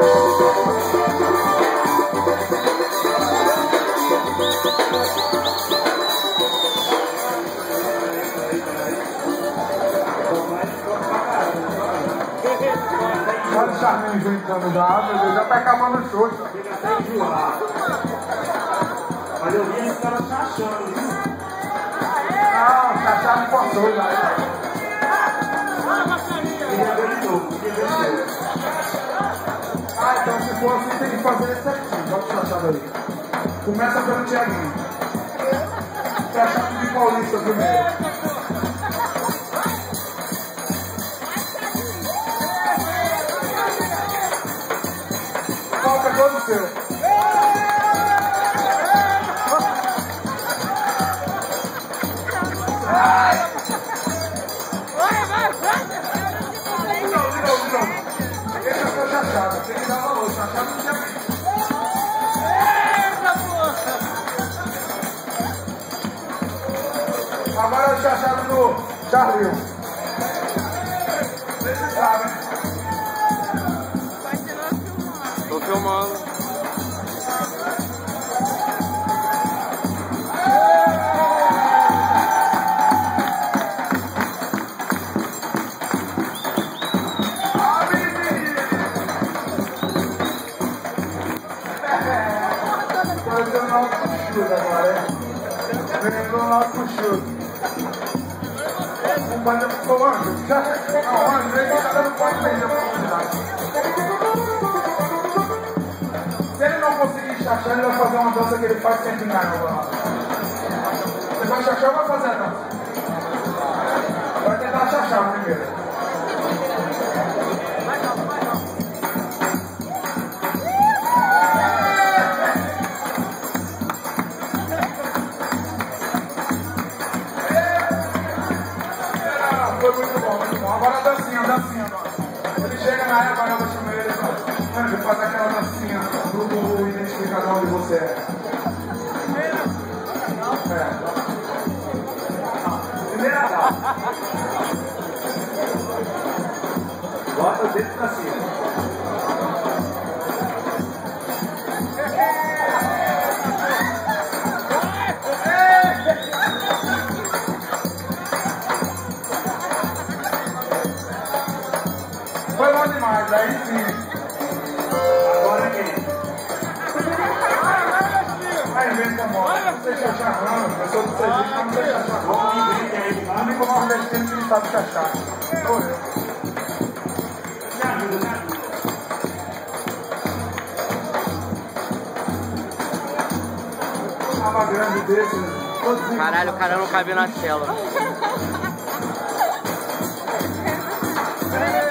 Olha o Charminho gritando da água, meu Deus, já tá acabando o show. Chega até enjoar. Mas eu vi esse cara se achando. Não, ah, o Chachá não cortou, galera. For assim tem que fazer certinho. Bota o Chachá aí. Começa pelo Tiaguinho. Chachá de Paulista primeiro. Todo seu. Não, o chachado do Charlinho. Vocês sabem. Tô filmando. Pareceu um alto puxudo pro o anjo. Já, não, o anjo, ele tá dando pode perder a oportunidade. Se ele não conseguir chachar, ele vai fazer uma dança que ele faz sempre na água. Você vai chachar ou vai fazer a dança? Vai tentar chachar primeiro. Anjo, faz aquela dancinha do, do identificador onde você é. É. Primeira. Bota o dedo pra sei chachar não, eu sou do Sergipe, não sei chachar não. O único nordestino que não sabe chachar. Sou eu. Me ajuda, grande desse. Caralho, o cara não cabe na tela.